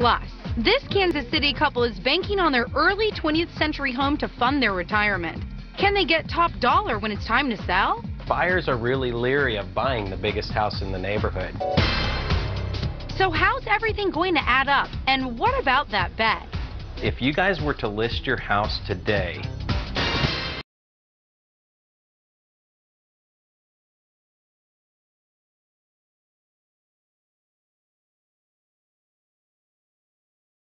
Plus. This Kansas City couple is banking on their early 20th century home to fund their retirement. Can they get top dollar when it's time to sell? Buyers are really leery of buying the biggest house in the neighborhood. So how's everything going to add up? And what about that bet? If you guys were to list your house today,